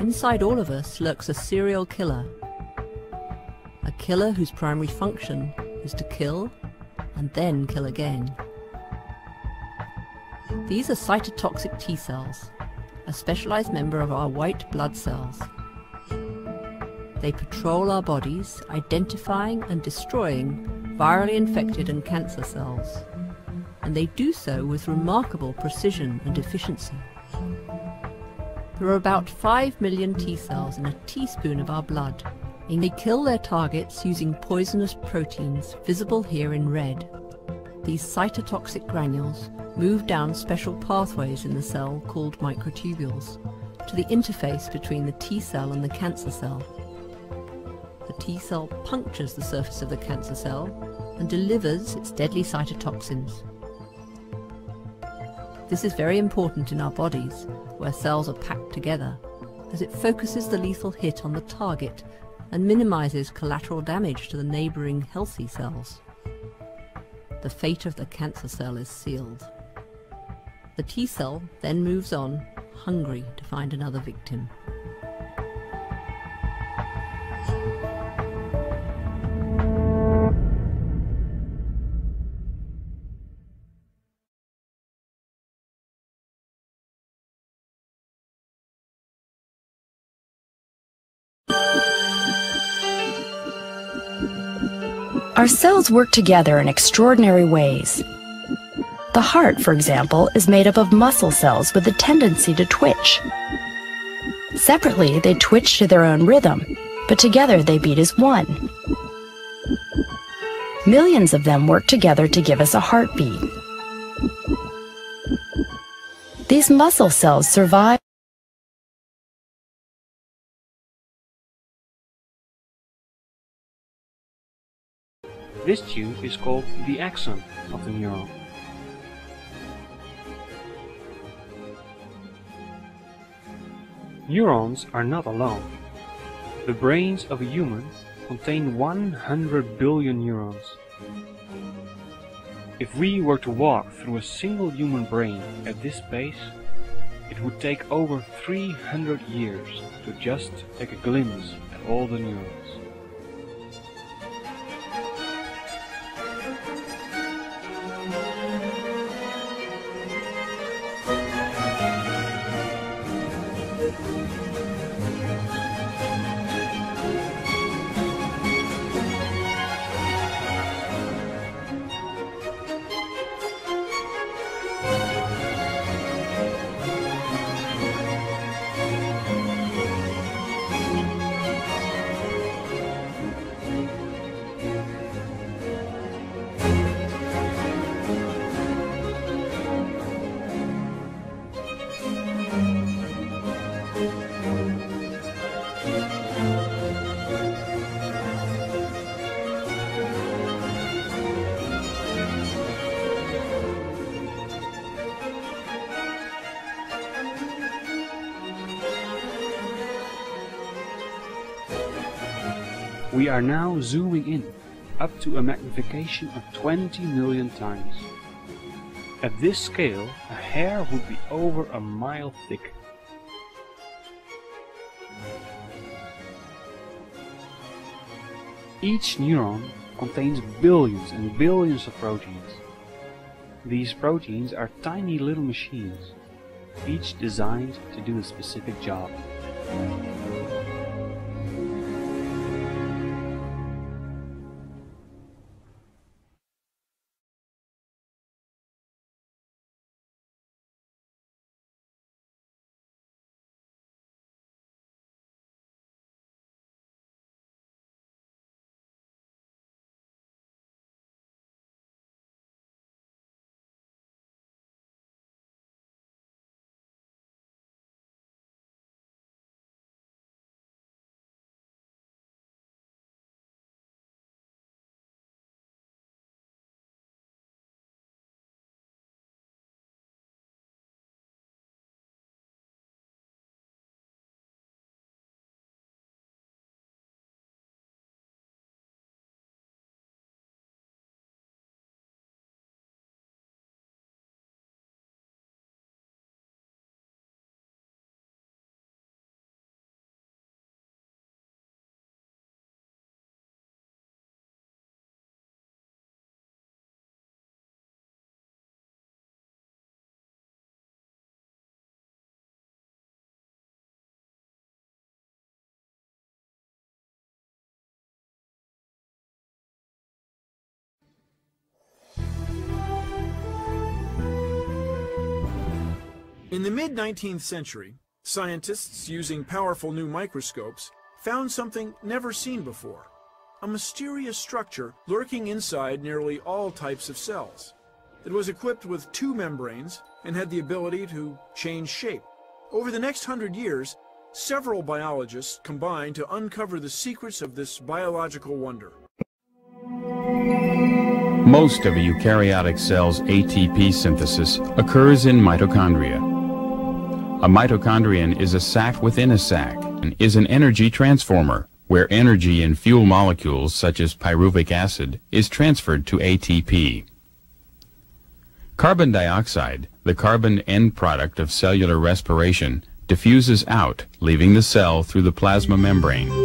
Inside all of us lurks a serial killer. A killer whose primary function is to kill and then kill again. These are cytotoxic T cells, a specialized member of our white blood cells. They patrol our bodies, identifying and destroying virally infected and cancer cells. And they do so with remarkable precision and efficiency. There are about 5 million T cells in a teaspoon of our blood, and they kill their targets using poisonous proteins visible here in red. These cytotoxic granules move down special pathways in the cell called microtubules to the interface between the T cell and the cancer cell. The T cell punctures the surface of the cancer cell and delivers its deadly cytotoxins. This is very important in our bodies where cells are packed together, as it focuses the lethal hit on the target and minimizes collateral damage to the neighboring healthy cells. The fate of the cancer cell is sealed. The T cell then moves on, hungry to find another victim. Our cells work together in extraordinary ways. The heart, for example, is made up of muscle cells with a tendency to twitch. Separately, they twitch to their own rhythm, but together they beat as one. Millions of them work together to give us a heartbeat. These muscle cells survive This tube is called the axon of the neuron. Neurons are not alone. The brains of a human contain 100 billion neurons. If we were to walk through a single human brain at this pace, it would take over 300 years to just take a glimpse at all the neurons. Are now zooming in, up to a magnification of 20 million times. At this scale, a hair would be over a mile thick. Each neuron contains billions and billions of proteins. These proteins are tiny little machines, each designed to do a specific job. In the mid-19th century, scientists using powerful new microscopes found something never seen before, a mysterious structure lurking inside nearly all types of cells. It was equipped with two membranes and had the ability to change shape. Over the next hundred years, several biologists combined to uncover the secrets of this biological wonder. Most of a eukaryotic cell's ATP synthesis occurs in mitochondria. A mitochondrion is a sac within a sac and is an energy transformer where energy in fuel molecules such as pyruvic acid is transferred to ATP. Carbon dioxide, the carbon end product of cellular respiration, diffuses out, leaving the cell through the plasma membrane.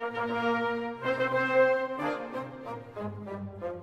Thank you.